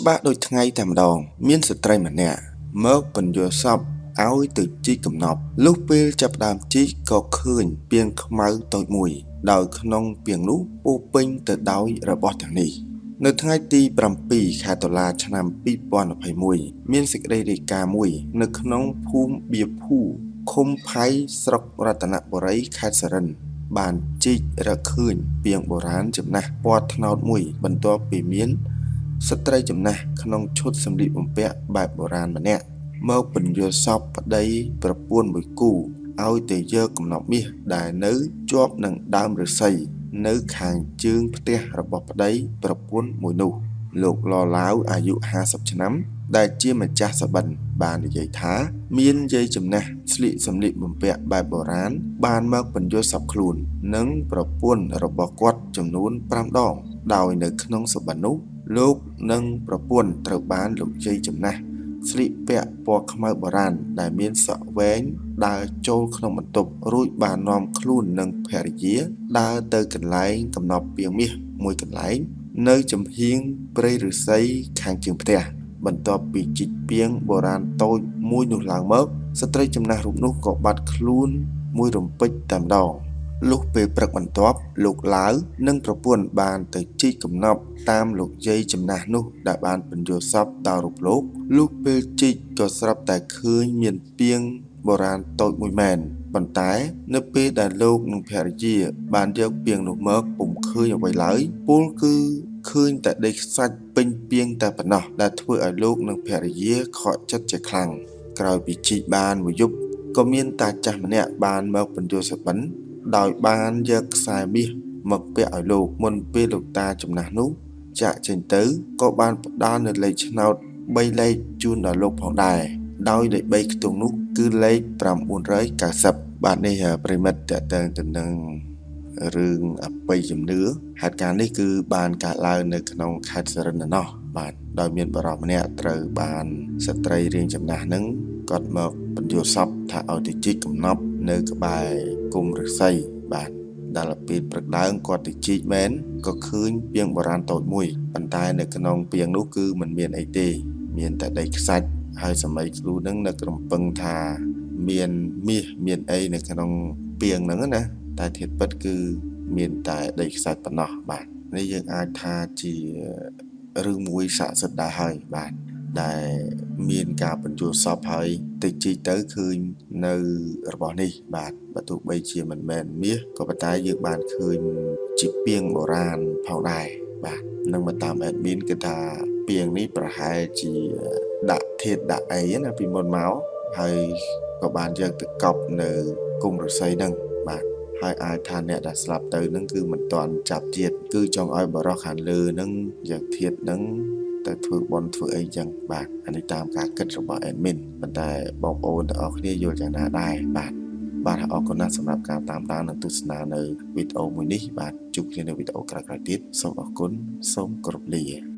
ច្បាស់ដូចថ្ងៃតែម្ដង មានស្ត្រីម្នាក់មកបញ្យល់សពឲ្យទៅជីកកំណប់លុះពេលចាប់ដើមជីកក៏ឃើញពាងខ្មៅតូចមួយ ដោយក្នុងពាងនោះពោពេញទៅដោយរបស់ទាំងនេះនៅថ្ងៃទី7ខែតុលាឆ្នាំ2021មានសេចក្តីរាយការណ៍មួយ នៅក្នុងភូមិបៀភូឃុំផៃស្រុករតនបុរីខេត្តសរិនបានជីករកឃើញពាងបុរាណចំណាស់ពណ៌ត្នោតមួយ បន្ទាប់ពីមាន ស្ត្រីចំណាស់ក្នុងឈុតសម្លៀកបំពាក់បែបបុរាណម្នាក់មកពន្យល់សពប្តីប្រពន្ធមួយគូឲ្យទៅយកកំណប់មាសដែលនៅជាប់នឹងដើមឫស្សីនៅខាងជើងផ្ទះរបស់ប្តីប្រពន្ធមួយនោះ លោកលឡាវអាយុ50ឆ្នាំ ដែលជាម្ចាស់សបិនបាននិយាយថា មានយាយចំណាស់ស្លៀកសម្លៀកបំពាក់បែបបុរាណបានមកបញ្យល់សពខ្លួន និងប្រពន្ធរបស់គាត់ចំនួន5ដង ដោយនៅក្នុងសបិននោះ លោកនិងប្រពន្ធត្រូវបានលោកយាយចំណាស់ស្លៀកពាក់ពណ៌ខ្មៅបុរាណដែលមានសក់វែងដើរចូលក្នុងបន្ទប់រួចបាននាំខ្លួននិងភរិយាដើរទៅកន្លែងកំណប់ពីងមាសមួយកន្លែង នៅចំហៀងព្រៃឫស្សីខាងជើងផ្ទះបន្ទាប់ពីជីកពីងបុរាណតូចមួយនោះឡើងមកស្ត្រីចំណាស់រូបនោះក៏បាត់ខ្លួនមួយរំពេចតែម្ដង លុះពេលព្រឹកបន្ទាប់លោកឡាវនិងប្រពន្ធបានទៅជីកកំណប់តាមលោកយាយចំណាស់នោះដែលបានបញ្យល់សពដល់រូបលោកលុះពេលជីកក៏ស្រាប់តែឃើញមានពីងបុរាណតូចមួយមែនប៉ុន្តែនៅពេលដែលលោកនិងភរិយា បានយកពីងនោះមកពុំឃើញអ្វីឡើយពលគឺឃើញតែដីខ្សាច់ពេញពីងតែប៉ុណ្ណោះដែលធ្វើឲ្យលោកនិងភរិយាខកចិត្តជាខ្លាំងក្រោយពីជីកបានមួយយប់ក៏មានតាចាស់ម្នាក់បានមកបញ្យល់សបិន ដោយបានយកខ្សែមាសមកពាក់ឲ្យលោកមុនពេលលោកតាចំណាស់នោះចាក់ចេញទៅក៏បានផ្ដល់នៅលេខឆ្នោត3លេខជូនដល់លោកផងដែរដោយលេខ3ខ្ទង់នោះគឺលេខ990បាទនេះប្រិមិត្តតើតើទៅនឹងរឿងអបិយជំនឿហេតុការណ៍នេះគឺបានកើតឡើងនៅក្នុងខេត្តសរិនណោះបាទដោយមានបរិបម្នាក់ត្រូវបានស្ត្រីរៀងចំណាស់នឹងគាត់មកបញ្យល់សពថាឲ្យទៅជីកកំណប់នៅក្បែរ គុំឫស្សីបាទដល់ពេលព្រឹកឡើងគាត់ទៅជីកមែនក៏ឃើញពីងបុរាណតូចមួយប៉ុន្តែនៅក្នុងពីងនោះគឺมันមានអីទេ មានតែដីខ្សាច់ហើយសម័យគ្រូនឹងនឹករំពឹងថា មានមាសមានអីនៅក្នុងពីងហ្នឹងណាតែធៀបពិតគឺមានតែដីខ្សាច់ប៉ុណ្ណោះបាទនេះយើងអាចថាជារឿងមួយស័ក្តិសិទ្ធិដែរហើយបាទ ដែលមានការបញ្ចូលសពហើយតិចជីកទៅឃើញនៅរបស់នេះ បាទបើទោះបីជាមិនមែនមាសក៏ប៉ុន្តែយើងបានឃើញជាពីងបុរាណផងដែរបាទនឹងមកតាម admin គឺថាពីងនេះប្រហែលជាដាក់ធាតដាក់អីណាពីមុនមកហើយក៏បានយកទៅកប់នៅគុំរស័យហ្នឹងបាទហើយអាចថាអ្នកដែលស្លាប់ទៅនឹងគឺមិនទាន់ចាប់ជាតិគឺចង់ឲ្យបរោះខាងលើនឹងយកធាតនឹង ទៅធ្វើបន់ធ្វើអីចឹងបាទអានេះតាមការគិតរបស់ admin ប៉ុន្តែបងប្អូនទាំងអស់គ្នាយល់យ៉ាងណាដែរបាទបាទអរគុណណាស់សម្រាប់ការតាមដាននិងទស្សនានៅវីដេអូមួយនេះបាទជួបគ្នានៅវីដេអូក្រោយៗទៀតសូមអរគុណសូមគោរពលា